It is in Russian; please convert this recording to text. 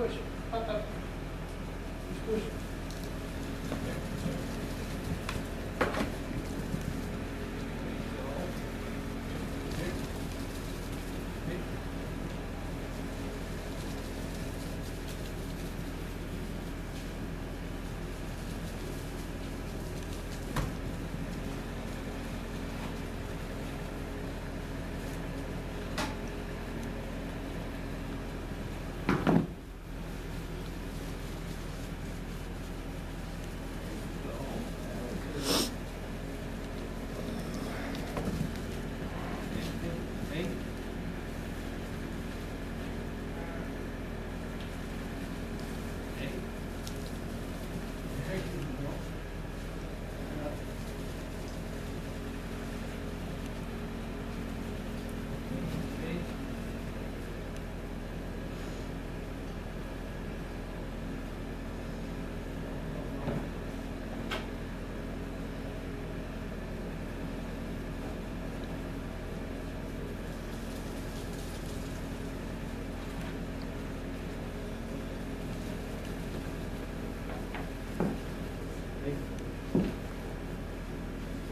источник, а так источник.